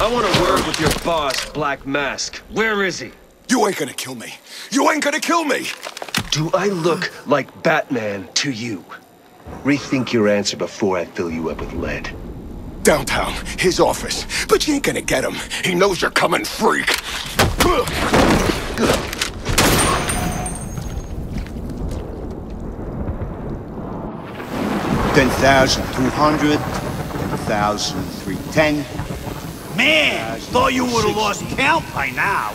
I want a word with your boss, Black Mask. Where is he? You ain't gonna kill me. You ain't gonna kill me! Do I look like Batman to you? Rethink your answer before I fill you up with lead. Downtown, his office. But you ain't gonna get him. He knows you're coming, freak. Ten thousand two hundred, ten thousand three ten. Man, thought you would have lost count by now.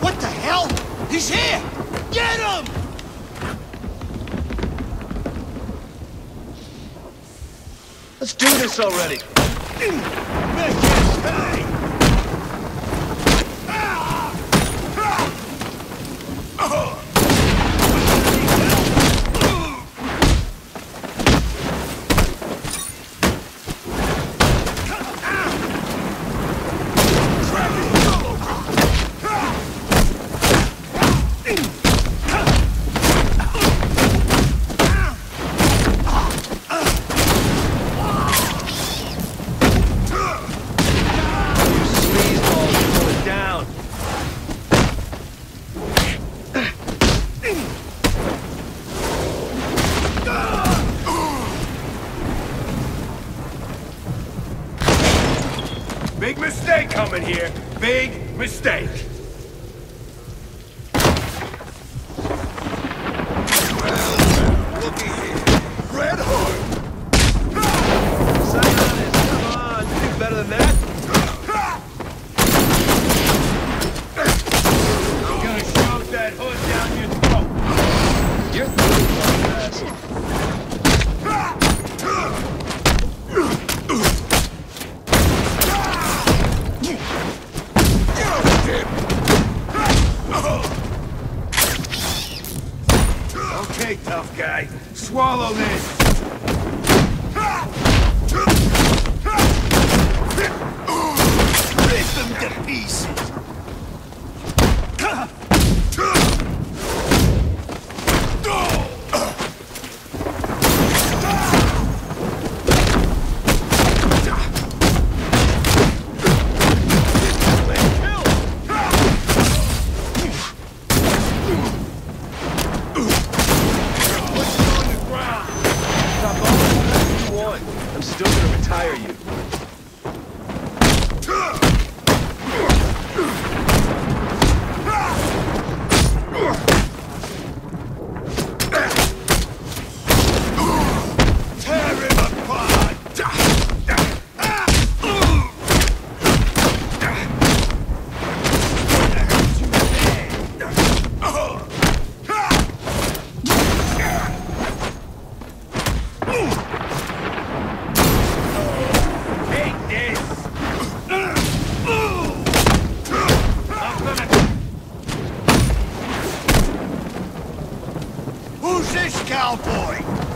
What the hell? He's here! Get him! Let's do this already. coming here. Big mistake. Tough guy. Swallow this. Rip him to pieces! Stop all whatever you want. I'm still gonna retire you. Tear him apart! Take this. I'm gonna Who's this cowboy?